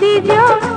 दीजो